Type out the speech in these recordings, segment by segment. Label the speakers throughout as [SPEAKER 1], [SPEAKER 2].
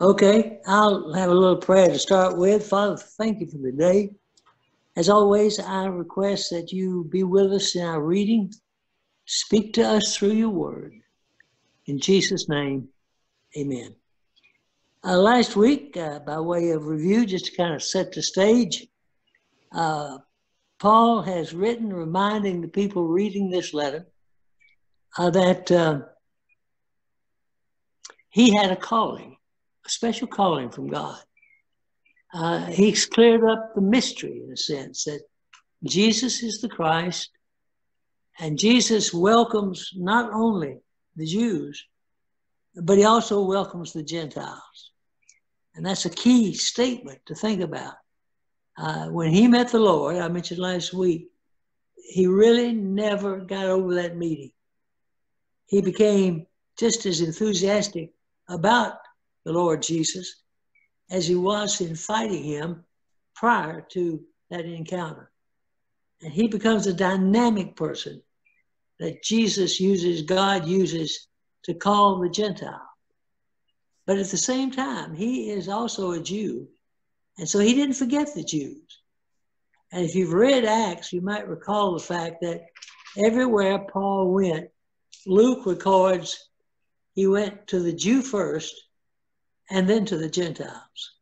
[SPEAKER 1] Okay, I'll have a little prayer to start with. Father, thank you for the day. As always, I request that you be with us in our reading. Speak to us through your word. In Jesus' name, amen. Uh, last week, uh, by way of review, just to kind of set the stage, uh, Paul has written reminding the people reading this letter uh, that uh, he had a calling special calling from God. Uh, he's cleared up the mystery in a sense that Jesus is the Christ, and Jesus welcomes not only the Jews, but he also welcomes the Gentiles. And that's a key statement to think about. Uh, when he met the Lord, I mentioned last week, he really never got over that meeting. He became just as enthusiastic about the Lord Jesus as he was in fighting him prior to that encounter. And he becomes a dynamic person that Jesus uses, God uses to call the Gentile. But at the same time, he is also a Jew. And so he didn't forget the Jews. And if you've read Acts, you might recall the fact that everywhere Paul went, Luke records he went to the Jew first and then to the Gentiles.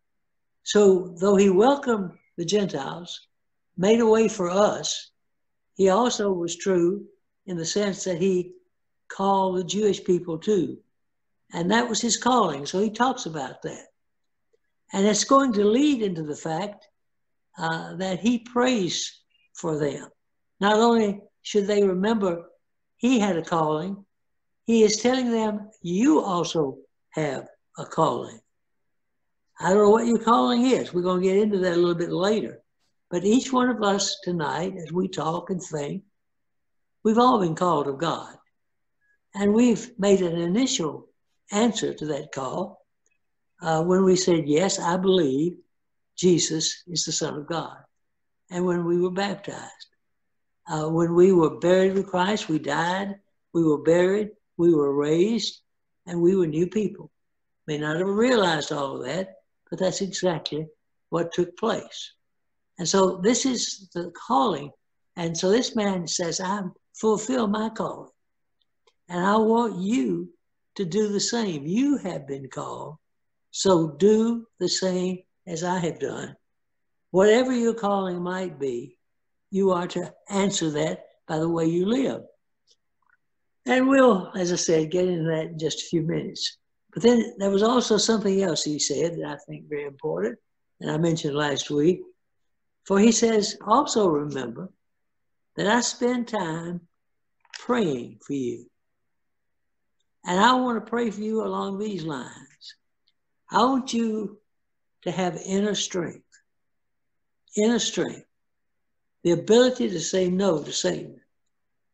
[SPEAKER 1] So, though he welcomed the Gentiles, made a way for us, he also was true in the sense that he called the Jewish people too. And that was his calling. So he talks about that. And it's going to lead into the fact uh, that he prays for them. Not only should they remember he had a calling, he is telling them, you also have a calling. I don't know what your calling is. We're going to get into that a little bit later. But each one of us tonight, as we talk and think, we've all been called of God. And we've made an initial answer to that call uh, when we said, Yes, I believe Jesus is the Son of God. And when we were baptized, uh, when we were buried with Christ, we died, we were buried, we were raised, and we were new people may not have realized all of that, but that's exactly what took place. And so this is the calling. And so this man says, I fulfill my calling. And I want you to do the same. You have been called. So do the same as I have done. Whatever your calling might be, you are to answer that by the way you live. And we'll, as I said, get into that in just a few minutes. But then there was also something else he said that I think very important, and I mentioned last week. For he says, also remember that I spend time praying for you. And I want to pray for you along these lines. I want you to have inner strength, inner strength, the ability to say no to Satan.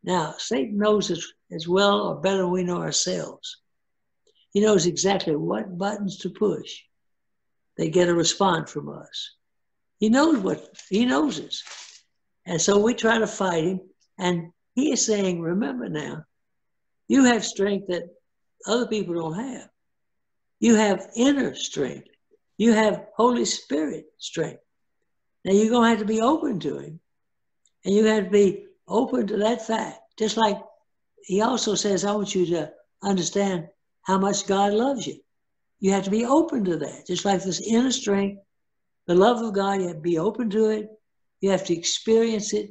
[SPEAKER 1] Now, Satan knows as, as well or better than we know ourselves. He knows exactly what buttons to push. They get a response from us. He knows what he knows us. And so we try to fight him. And he is saying, remember now, you have strength that other people don't have. You have inner strength. You have Holy Spirit strength. Now you're going to have to be open to him. And you have to be open to that fact. Just like he also says, I want you to understand how much God loves you. You have to be open to that. Just like this inner strength, the love of God, you have to be open to it. You have to experience it.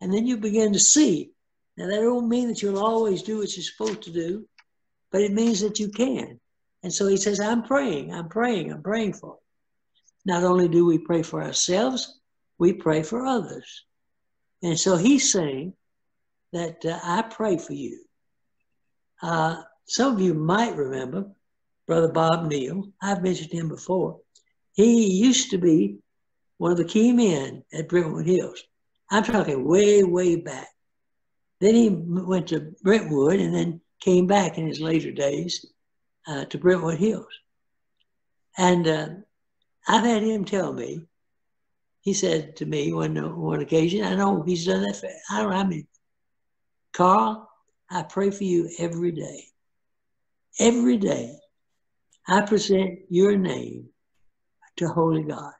[SPEAKER 1] And then you begin to see. Now, that don't mean that you'll always do what you're supposed to do, but it means that you can. And so he says, I'm praying, I'm praying, I'm praying for it. Not only do we pray for ourselves, we pray for others. And so he's saying that uh, I pray for you. Uh, some of you might remember Brother Bob Neal. I've mentioned him before. He used to be one of the key men at Brentwood Hills. I'm talking way, way back. Then he went to Brentwood and then came back in his later days uh, to Brentwood Hills. And uh, I've had him tell me, he said to me one, one occasion, I know he's done that for, I don't know how many. Carl, I pray for you every day every day. I present your name to Holy God.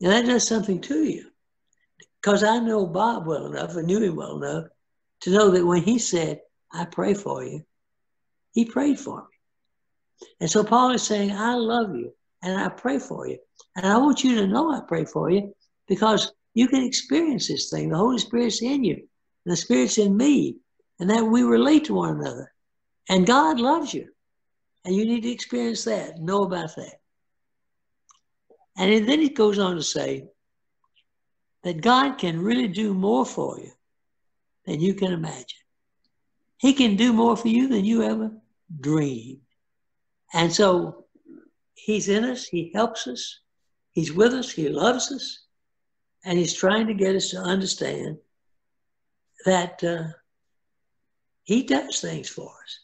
[SPEAKER 1] And that does something to you. Because I know Bob well enough, I knew him well enough to know that when he said, I pray for you, he prayed for me. And so Paul is saying, I love you and I pray for you. And I want you to know I pray for you because you can experience this thing. The Holy Spirit's in you, and the Spirit's in me, and that we relate to one another. And God loves you. And you need to experience that, know about that. And then he goes on to say that God can really do more for you than you can imagine. He can do more for you than you ever dreamed. And so he's in us, he helps us, he's with us, he loves us, and he's trying to get us to understand that uh, he does things for us.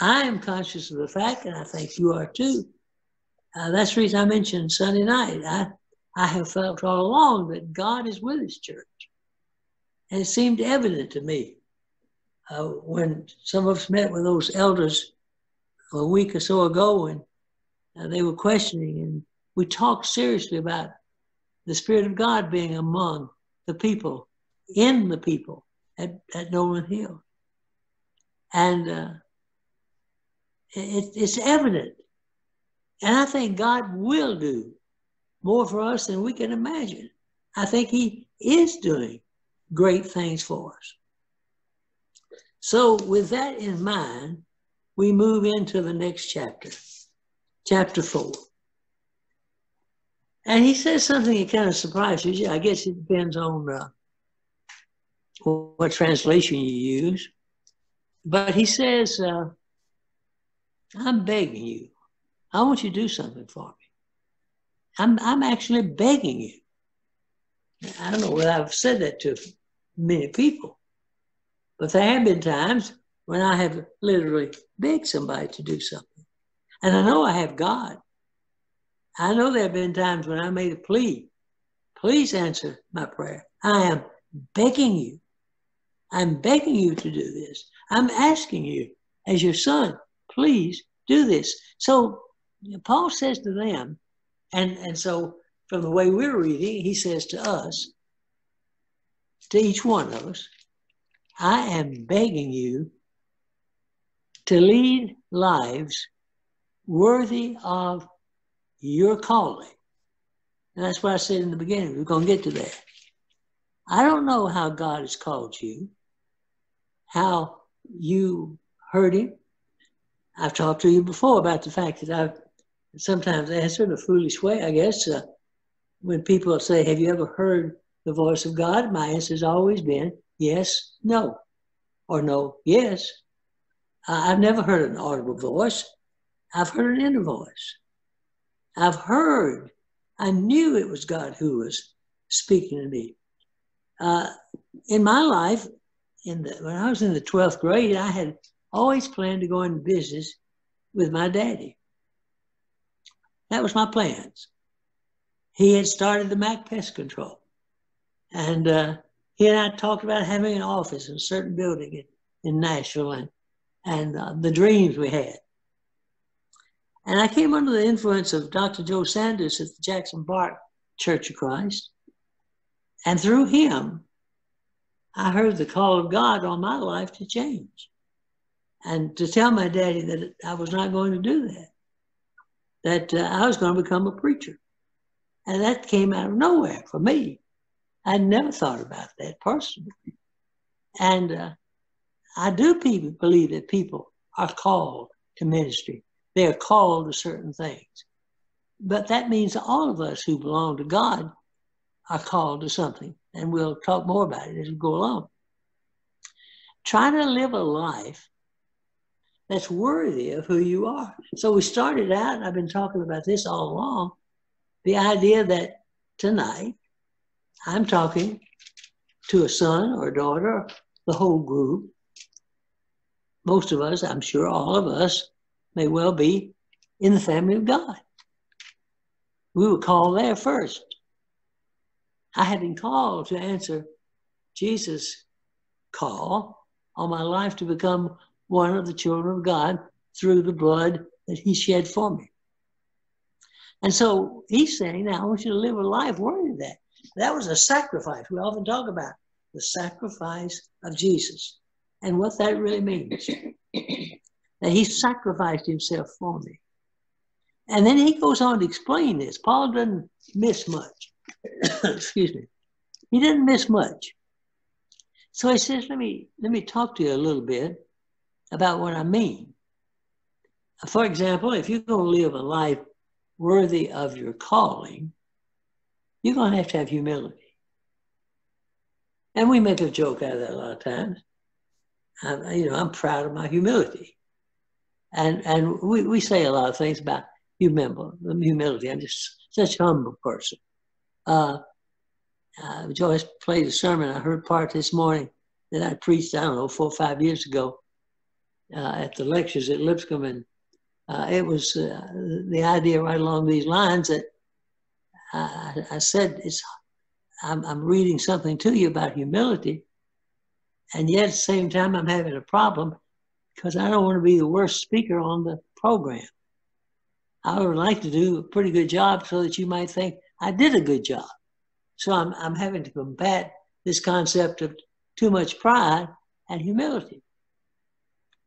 [SPEAKER 1] I am conscious of the fact, and I think you are too. Uh, that's the reason I mentioned Sunday night. I, I have felt all along that God is with His church. And it seemed evident to me uh, when some of us met with those elders a week or so ago, and uh, they were questioning, and we talked seriously about the Spirit of God being among the people, in the people at, at Nolen Hill. And uh, it, it's evident. And I think God will do more for us than we can imagine. I think He is doing great things for us. So, with that in mind, we move into the next chapter, chapter four. And he says something that kind of surprises you. I guess it depends on uh, what translation you use. But he says, uh, I'm begging you. I want you to do something for me. I'm, I'm actually begging you. I don't know whether I've said that to many people, but there have been times when I have literally begged somebody to do something. And I know I have God. I know there have been times when I made a plea. Please answer my prayer. I am begging you. I'm begging you to do this. I'm asking you, as your son, please do this. So Paul says to them, and, and so from the way we're reading, he says to us, to each one of us, I am begging you to lead lives worthy of your calling. And that's what I said in the beginning. We're going to get to that. I don't know how God has called you, how you heard Him. I've talked to you before about the fact that I've sometimes answered in a foolish way, I guess. Uh, when people say, Have you ever heard the voice of God? My answer has always been yes, no, or no, yes. Uh, I've never heard an audible voice, I've heard an inner voice. I've heard, I knew it was God who was speaking to me. Uh, in my life, in the, when I was in the 12th grade, I had always planned to go into business with my daddy. That was my plans. He had started the Mac Pest Control. And uh, he and I talked about having an office in a certain building in, in Nashville and, and uh, the dreams we had. And I came under the influence of Dr. Joe Sanders at the Jackson Park Church of Christ. And through him, I heard the call of God on my life to change and to tell my daddy that I was not going to do that, that uh, I was going to become a preacher. And that came out of nowhere for me. I never thought about that personally. And uh, I do believe that people are called to ministry. They are called to certain things. But that means all of us who belong to God are called to something. And we'll talk more about it as we go along. Try to live a life that's worthy of who you are. So we started out, and I've been talking about this all along the idea that tonight I'm talking to a son or a daughter, the whole group. Most of us, I'm sure all of us, may well be in the family of God. We were called there first. I had been called to answer Jesus' call on my life to become one of the children of God through the blood that he shed for me. And so he's saying, now I want you to live a life worthy of that. That was a sacrifice. We often talk about the sacrifice of Jesus and what that really means. that he sacrificed himself for me. And then he goes on to explain this. Paul doesn't miss much. Excuse me. He didn't miss much. So he says, let me let me talk to you a little bit about what I mean. For example, if you're going to live a life worthy of your calling, you're going to have to have humility. And we make a joke out of that a lot of times. I'm, you know, I'm proud of my humility. And, and we, we say a lot of things about humility. I'm just such a humble person. Uh, uh, Joyce played a sermon. I heard part this morning that I preached, I don't know, four or five years ago uh, at the lectures at Lipscomb. And uh, it was uh, the idea right along these lines that I, I said, it's, I'm, I'm reading something to you about humility. And yet at the same time, I'm having a problem because I don't want to be the worst speaker on the program. I would like to do a pretty good job so that you might think I did a good job. So I'm, I'm having to combat this concept of too much pride and humility.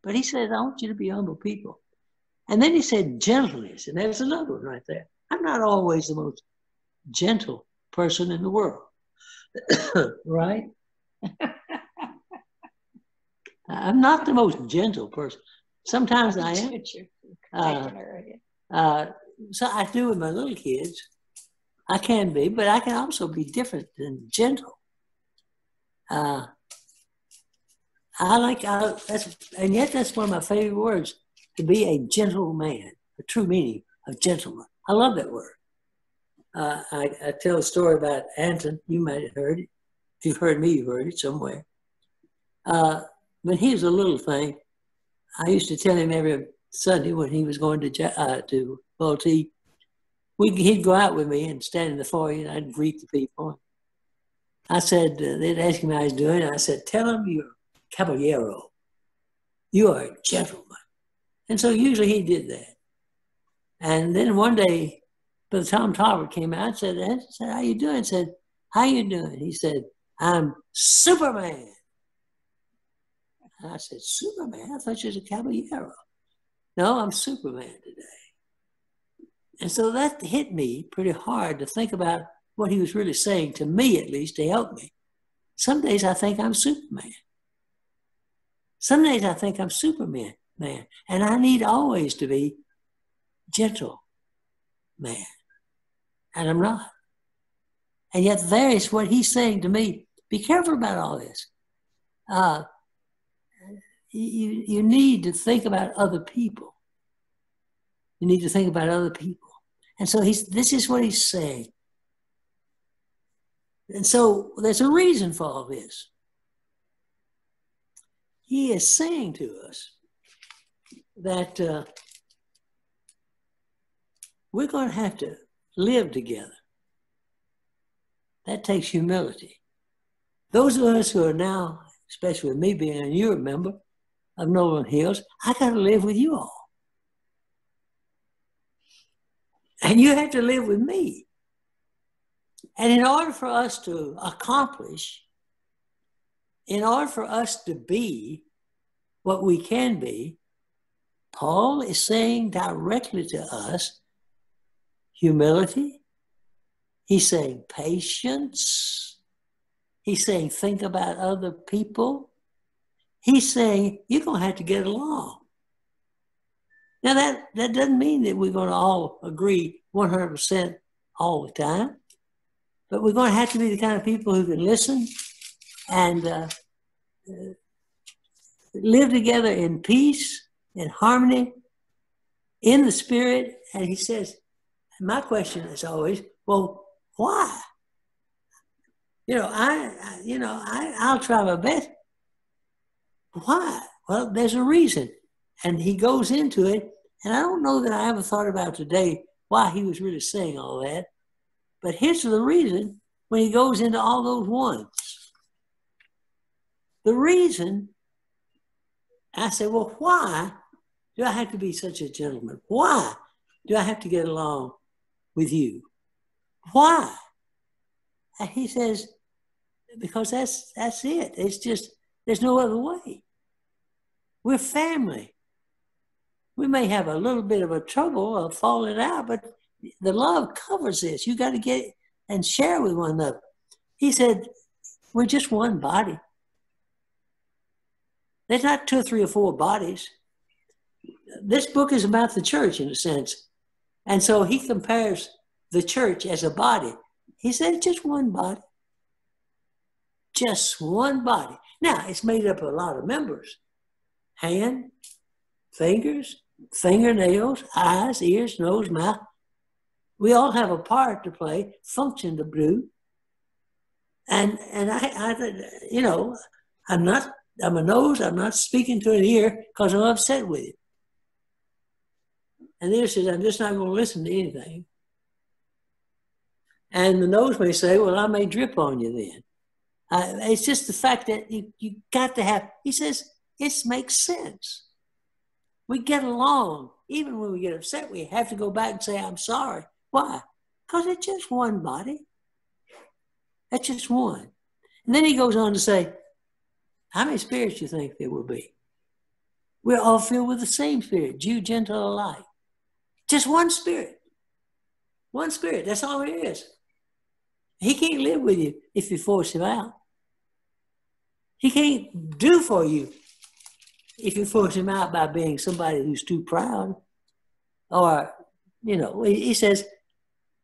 [SPEAKER 1] But he says, I want you to be humble people. And then he said gentleness, and there's another one right there. I'm not always the most gentle person in the world, right? I'm not the most gentle person. Sometimes I am. Uh, uh, so I do with my little kids. I can be, but I can also be different than gentle. Uh, I like, I, that's, and yet that's one of my favorite words to be a gentleman, the true meaning of gentleman. I love that word. Uh, I, I, tell a story about Anton. You might have heard it. If you've heard me, you've heard it somewhere. Uh, when he was a little thing, I used to tell him every Sunday when he was going to uh, to Vultee, we he'd go out with me and stand in the foyer and I'd greet the people. I said, uh, they'd ask him how he's doing. I said, tell him you're caballero. You are a gentleman. And so usually he did that. And then one day, Brother Tom Talbert came out and said, said, how you doing? I said, how you doing? He said, I'm Superman. And I said, Superman? I thought you was a caballero. No, I'm Superman today. And so that hit me pretty hard to think about what he was really saying to me, at least, to help me. Some days I think I'm Superman. Some days I think I'm Superman, man. And I need always to be gentle man. And I'm not. And yet there is what he's saying to me. Be careful about all this. Uh, you, you need to think about other people. You need to think about other people. And so he's, this is what he's saying. And so there's a reason for all this. He is saying to us that uh, we're going to have to live together. That takes humility. Those of us who are now, especially with me being a new member of Nolen Hills, I got to live with you all. And you have to live with me. And in order for us to accomplish, in order for us to be what we can be, Paul is saying directly to us humility. He's saying patience. He's saying think about other people. He's saying you're going to have to get along. Now, that, that doesn't mean that we're going to all agree 100% all the time, but we're going to have to be the kind of people who can listen and uh, live together in peace, in harmony, in the spirit. And he says, my question is always, well, why? You know, I, I you know, I, I'll try my best. Why? Well, there's a reason. And he goes into it and I don't know that I ever thought about today why he was really saying all that. But here's the reason when he goes into all those ones. The reason, I said, well, why do I have to be such a gentleman? Why do I have to get along with you? Why? And he says, because that's that's it. It's just there's no other way. We're family. We may have a little bit of a trouble of falling out, but the love covers this. You got to get and share with one another. He said, We're just one body. There's not two three or four bodies. This book is about the church in a sense. And so he compares the church as a body. He said, just one body. Just one body. Now, it's made up of a lot of members hand, fingers, fingernails, eyes, ears, nose, mouth. We all have a part to play, function to do. And and I, I you know, I'm not I'm a nose, I'm not speaking to an ear because I'm upset with it. And the ear says, I'm just not going to listen to anything. And the nose may say, Well, I may drip on you then. Uh, it's just the fact that you, you got to have, he says, it makes sense. We get along. Even when we get upset, we have to go back and say, I'm sorry. Why? Because it's just one body. That's just one. And then he goes on to say, How many spirits do you think there will be? We're all filled with the same spirit, Jew, Gentile alike. Just one spirit. One spirit. That's all it is. He can't live with you if you force him out. He can't do for you if you force him out by being somebody who's too proud. Or, you know, he says,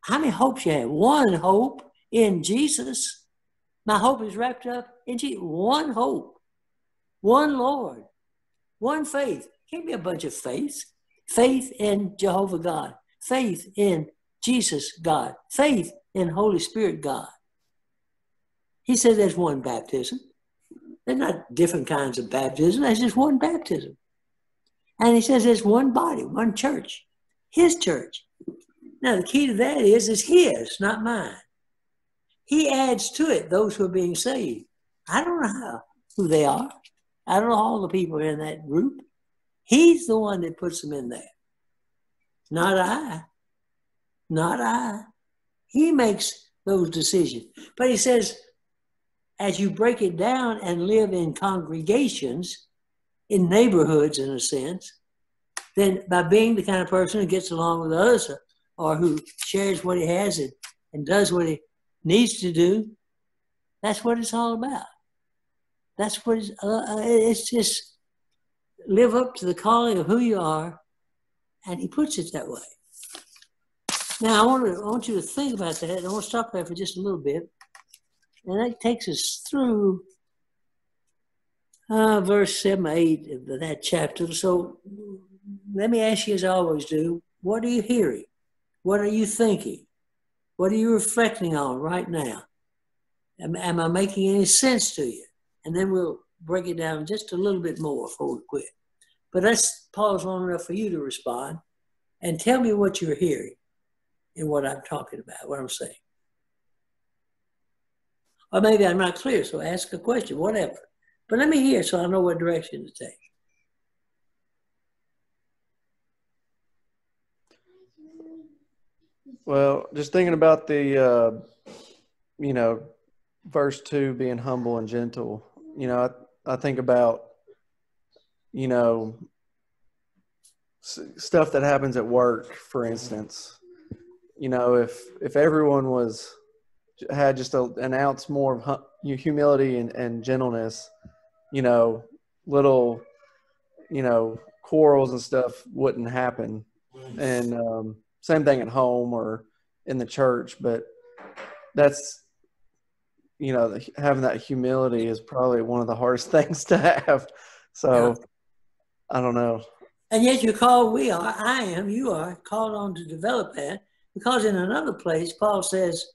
[SPEAKER 1] How many hopes you have? One hope in Jesus. My hope is wrapped up in Jesus. One hope, one Lord, one faith. Can't be a bunch of faiths. Faith in Jehovah God, faith in Jesus God, faith in Holy Spirit God. He says there's one baptism. They're not different kinds of baptism. There's just one baptism. And he says there's one body, one church, his church. Now the key to that is it's his, not mine. He adds to it those who are being saved. I don't know how, who they are. I don't know all the people in that group. He's the one that puts them in there. Not I. Not I. He makes those decisions. But he says, as you break it down and live in congregations, in neighborhoods in a sense, then by being the kind of person who gets along with others or who shares what he has and, and does what he needs to do, that's what it's all about. That's what it's, uh, uh it's just live up to the calling of who you are, and he puts it that way. Now I want to I want you to think about that. I want to stop there for just a little bit. And that takes us through uh, verse 7, 8 of that chapter. So let me ask you, as I always do, what are you hearing? What are you thinking? What are you reflecting on right now? Am, am I making any sense to you? And then we'll break it down just a little bit more before we quit. But let's pause long enough for you to respond and tell me what you're hearing and what I'm talking about, what I'm saying. Or maybe I'm not clear, so ask a question, whatever. But let me hear so I know what direction to take.
[SPEAKER 2] Well, just thinking about the, uh, you know, verse two being humble and gentle. You know, I, I think about, you know, stuff that happens at work, for instance. You know, if if everyone was had just a, an ounce more of humility and, and gentleness, you know, little, you know, quarrels and stuff wouldn't happen. And um, same thing at home or in the church. But that's, you know, having that humility is probably one of the hardest things to have. So yeah. I don't know.
[SPEAKER 1] And yet you're called, we are, I am, you are called on to develop that because in another place, Paul says,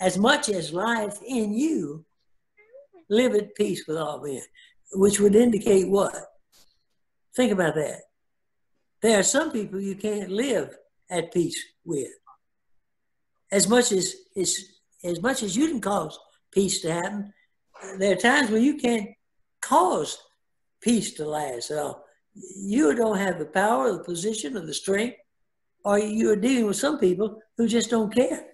[SPEAKER 1] as much as life in you, live at peace with all men, which would indicate what? Think about that. There are some people you can't live at peace with. As much as as, as much as you can cause peace to happen, there are times when you can't cause peace to last all. you don't have the power, the position, or the strength, or you're dealing with some people who just don't care.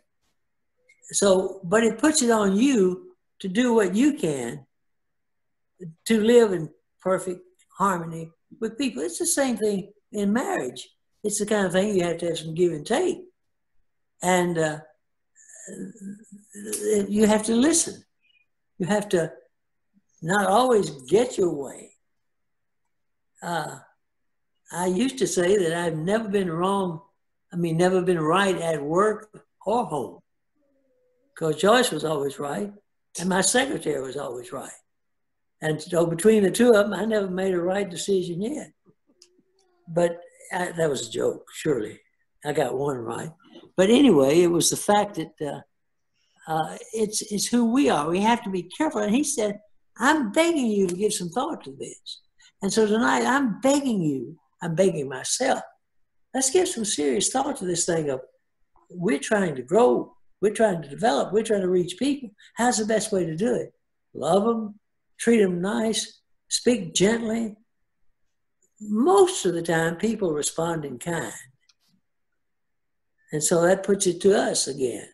[SPEAKER 1] So, but it puts it on you to do what you can to live in perfect harmony with people. It's the same thing in marriage. It's the kind of thing you have to have some give and take. And uh, you have to listen. You have to not always get your way. Uh, I used to say that I've never been wrong, I mean, never been right at work or home. Because Joyce was always right, and my secretary was always right. And so between the two of them, I never made a right decision yet. But I, that was a joke, surely. I got one right. But anyway, it was the fact that uh, uh, it's, it's who we are. We have to be careful. And he said, I'm begging you to give some thought to this. And so tonight, I'm begging you, I'm begging myself, let's give some serious thought to this thing of we're trying to grow, we're trying to develop, we're trying to reach people. How's the best way to do it? Love them, treat them nice, speak gently. Most of the time, people respond in kind. And so that puts it to us again.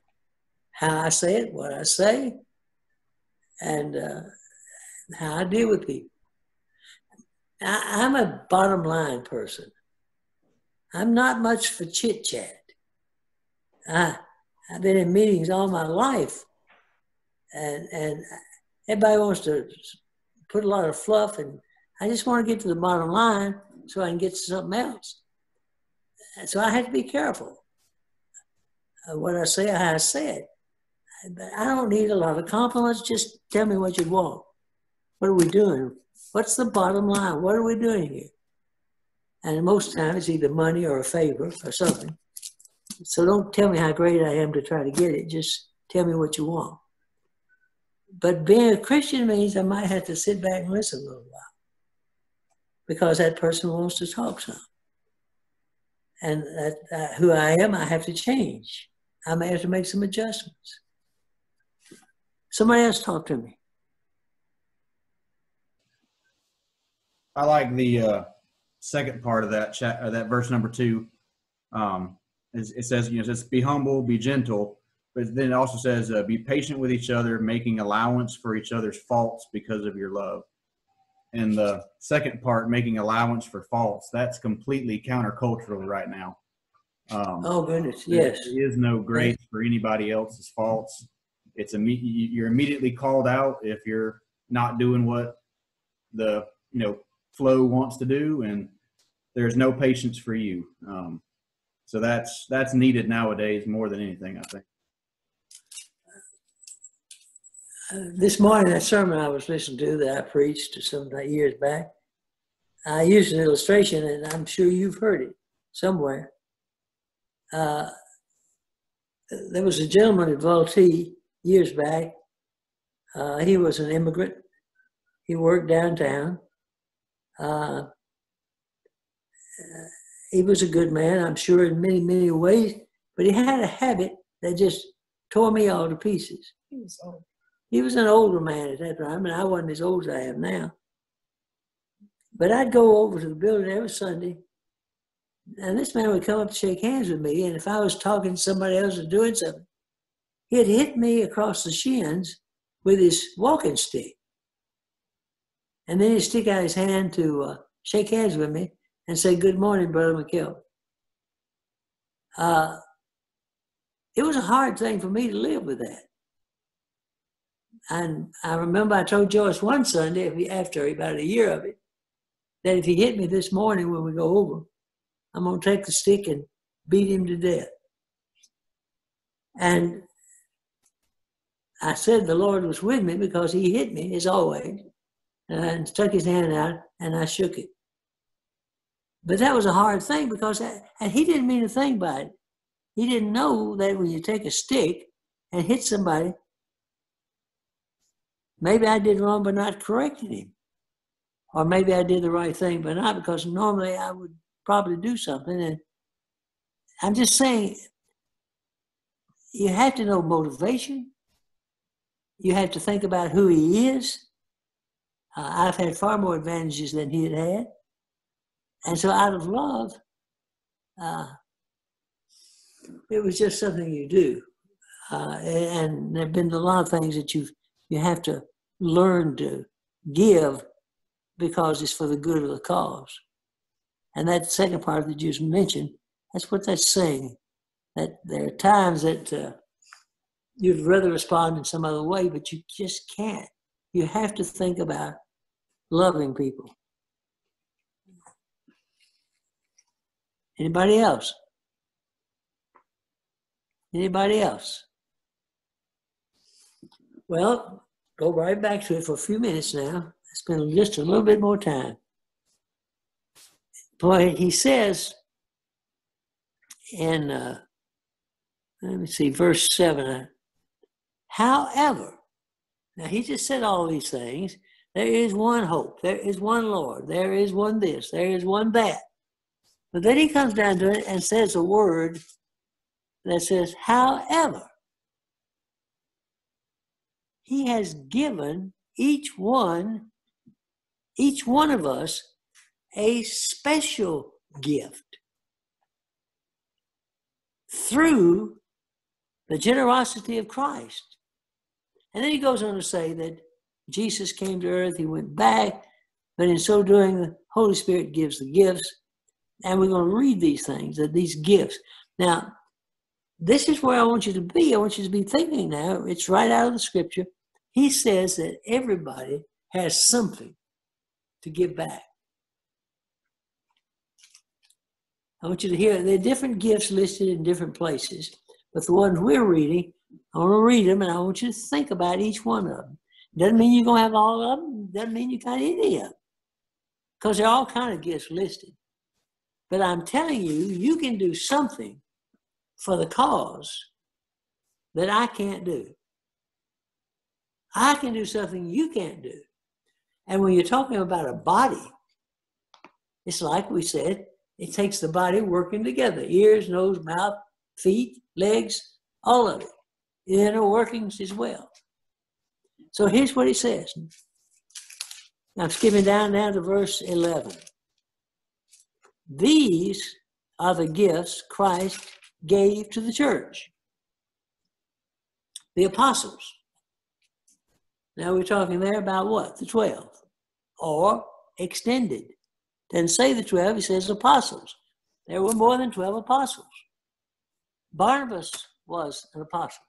[SPEAKER 1] How I say it, what I say, and uh, how I deal with people. I, I'm a bottom line person. I'm not much for chit chat. I, I've been in meetings all my life, and and everybody wants to put a lot of fluff, and I just want to get to the bottom line so I can get to something else. So I have to be careful what I say, how I say it. But I don't need a lot of compliments. Just tell me what you want. What are we doing? What's the bottom line? What are we doing here? And most times it's either money or a favor or something. So don't tell me how great I am to try to get it. Just tell me what you want. But being a Christian means I might have to sit back and listen a little while because that person wants to talk some. And that, who I am, I have to change. I may have to make some adjustments. Somebody else talk to me.
[SPEAKER 3] I like the uh, second part of that chat, uh, that verse number two. Um, it says, you know, it says, "Be humble, be gentle," but then it also says, uh, "Be patient with each other, making allowance for each other's faults because of your love." And the second part, making allowance for faults, that's completely countercultural right now.
[SPEAKER 1] Um, oh goodness, yes.
[SPEAKER 3] There is no grace for anybody else's faults. It's imme- you're immediately called out if you're not doing what the you know flow wants to do, and there's no patience for you. Um, so that's that's needed nowadays more than anything, I think.
[SPEAKER 1] Uh, this morning, that sermon I was listening to that I preached some years back, I used an illustration, and I'm sure you've heard it somewhere. Uh, there was a gentleman at Vultee years back. Uh, he was an immigrant. He worked downtown. Uh, he was a good man, I'm sure, in many, many ways, but he had a habit that just tore me all to pieces. He was old. He was an older man at that time, and I wasn't as old as I am now. But I'd go over to the building every Sunday, and this man would come up to shake hands with me, and if I was talking to somebody else or doing something, he'd hit me across the shins with his walking stick. And then he'd stick out his hand to uh, shake hands with me and say, Good morning, Brother McKelvey. Uh, it was a hard thing for me to live with that. And I remember I told Joyce one Sunday, after about a year of it, that if he hit me this morning when we go over, I'm going to take the stick and beat him to death. And I said the Lord was with me because he hit me, as always, and stuck his hand out, and I shook it. But that was a hard thing because that, and he didn't mean a thing by it. He didn't know that when you take a stick and hit somebody, maybe I did wrong by not correcting him. Or maybe I did the right thing but not, because normally I would probably do something. And I'm just saying, you have to know motivation. You have to think about who he is. Uh, I've had far more advantages than he had had. And so out of love, uh, it was just something you do. Uh, and there have been a lot of things that you you have to learn to give because it's for the good of the cause. And that second part that you just mentioned, that's what that's saying. That there are times that uh, you'd rather respond in some other way, but you just can't. You have to think about loving people. Anybody else? Anybody else? Well, go right back to it for a few minutes now. Spend just a little bit more time. Boy, he says in, uh, let me see, verse 7. Uh, However, now he just said all these things. There is one hope. There is one Lord. There is one this. There is one that. But then he comes down to it and says a word that says, however, he has given each one, each one of us, a special gift through the generosity of Christ. And then he goes on to say that Jesus came to earth, he went back, but in so doing, the Holy Spirit gives the gifts. And we're going to read these things, that these gifts. Now, this is where I want you to be. I want you to be thinking now. It's right out of the scripture. He says that everybody has something to give back. I want you to hear there are different gifts listed in different places, but the ones we're reading, I want to read them and I want you to think about each one of them. Doesn't mean you're going to have all of them. Doesn't mean you got any of them. Because there are all kind of gifts listed. But I'm telling you, you can do something for the cause that I can't do. I can do something you can't do. And when you're talking about a body, it's like we said, it takes the body working together ears, nose, mouth, feet, legs, all of it. Inner workings as well. So here's what he says. I'm skipping down now to verse 11. These are the gifts Christ gave to the church. The apostles. Now we're talking there about what? The 12. Or extended. Doesn't say the 12, he says apostles. There were more than 12 apostles. Barnabas was an apostle.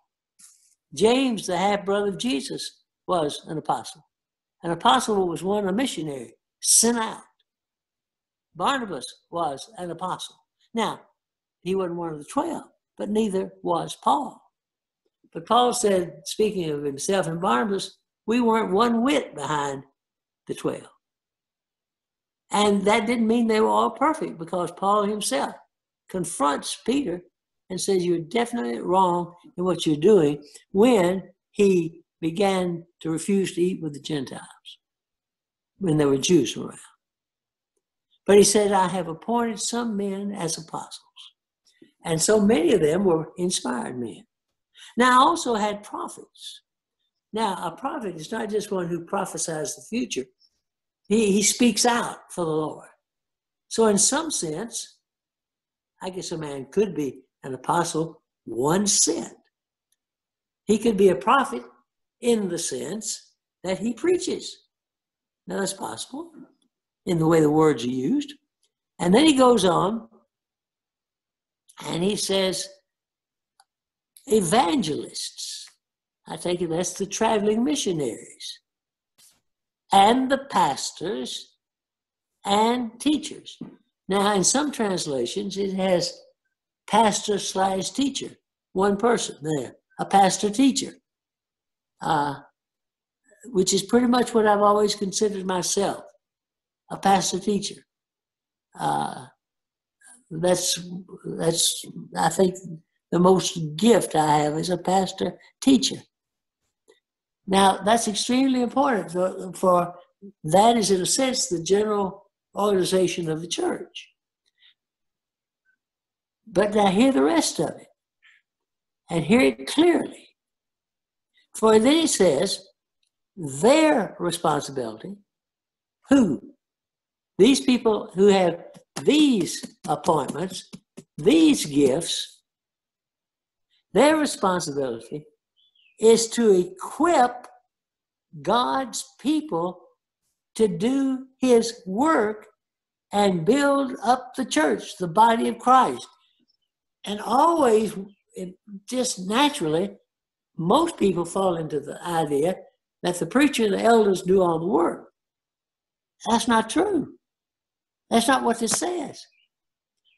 [SPEAKER 1] James, the half brother of Jesus, was an apostle. An apostle was one, a missionary, sent out. Barnabas was an apostle. Now, he wasn't one of the 12, but neither was Paul. But Paul said, speaking of himself and Barnabas, we weren't one whit behind the 12. And that didn't mean they were all perfect because Paul himself confronts Peter and says, You're definitely wrong in what you're doing when he began to refuse to eat with the Gentiles when there were Jews around. But he said, I have appointed some men as apostles. And so many of them were inspired men. Now, I also had prophets. Now, a prophet is not just one who prophesies the future, he, he speaks out for the Lord. So, in some sense, I guess a man could be an apostle one sent. He could be a prophet in the sense that he preaches. Now, that's possible in the way the words are used. And then he goes on and he says, evangelists. I take it that's the traveling missionaries and the pastors and teachers. Now, in some translations, it has pastor slash teacher, one person there, a pastor teacher, uh, which is pretty much what I've always considered myself, a pastor teacher. Uh, that's that's I think the most gift I have as a pastor teacher. Now that's extremely important for, for that is in a sense the general organization of the church. But now hear the rest of it and hear it clearly. For then he says, their responsibility, who? These people who have these appointments, these gifts, their responsibility is to equip God's people to do his work and build up the church, the body of Christ. And always, just naturally, most people fall into the idea that the preacher and the elders do all the work. That's not true. That's not what this says.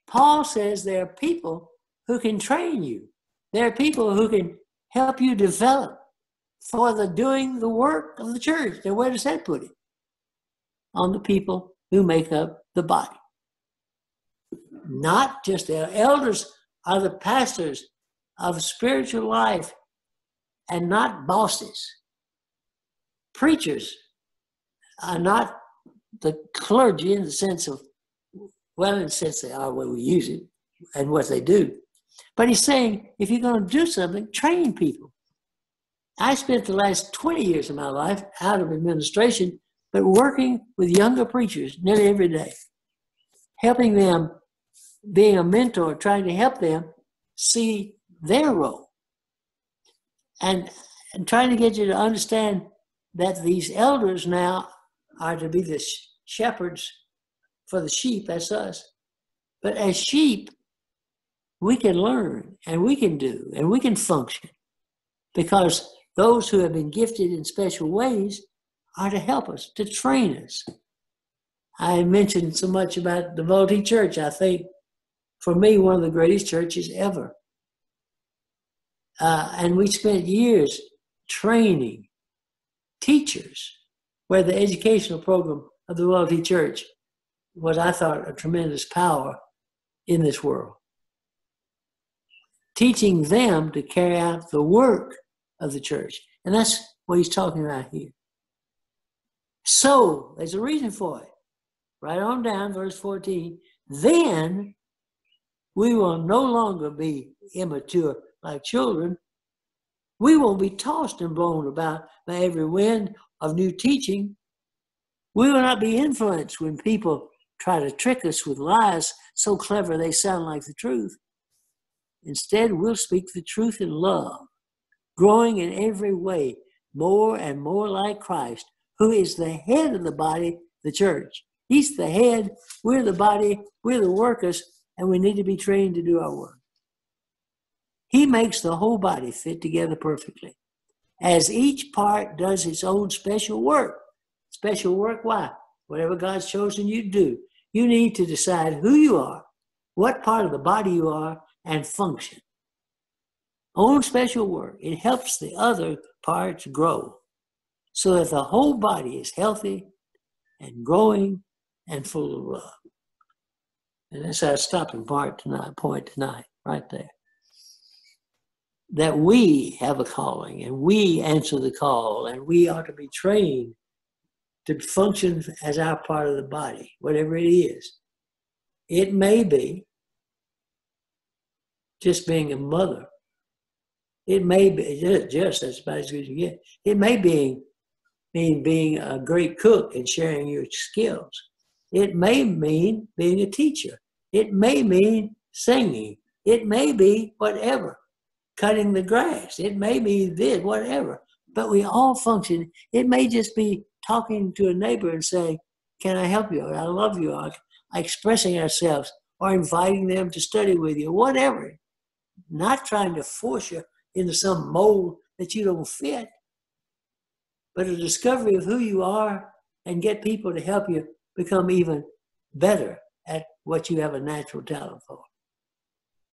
[SPEAKER 1] Paul says there are people who can train you. There are people who can help you develop for the doing the work of the church. Now, where does that put it? On the people who make up the body. Not just the elders are the pastors of spiritual life and not bosses. Preachers are not the clergy in the sense of, well, in the sense they are where we use it and what they do. But he's saying if you're going to do something, train people. I spent the last 20 years of my life out of administration, but working with younger preachers nearly every day, helping them, being a mentor, trying to help them see their role. And, and trying to get you to understand that these elders now are to be the shepherds for the sheep, that's us. But as sheep, we can learn and we can do and we can function because those who have been gifted in special ways are to help us, to train us. I mentioned so much about the Vultee Church. I think, for me, one of the greatest churches ever. Uh, and we spent years training teachers where the educational program of the Vultee Church was, I thought, a tremendous power in this world. Teaching them to carry out the work of the church. And that's what he's talking about here. So, there's a reason for it. Right on down, verse 14. Then we will no longer be immature like children. We won't be tossed and blown about by every wind of new teaching. We will not be influenced when people try to trick us with lies so clever they sound like the truth. Instead, we'll speak the truth in love, growing in every way more and more like Christ, who is the head of the body, the church. He's the head, we're the body, we're the workers, and we need to be trained to do our work. He makes the whole body fit together perfectly as each part does its own special work. Special work, why? Whatever God's chosen you to do, you need to decide who you are, what part of the body you are, and function. Own special work. It helps the other parts grow so that the whole body is healthy and growing and full of love. And that's our stopping part tonight, point tonight, right there that we have a calling and we answer the call and we are to be trained to function as our part of the body, whatever it is. It may be just being a mother. It may be just, just as good as you get. It may be mean being a great cook and sharing your skills. It may mean being a teacher. It may mean singing. It may be whatever cutting the grass. It may be this, whatever. But we all function. It may just be talking to a neighbor and saying, Can I help you? I love you. Or expressing ourselves or inviting them to study with you, whatever. Not trying to force you into some mold that you don't fit, but a discovery of who you are and get people to help you become even better at what you have a natural talent for.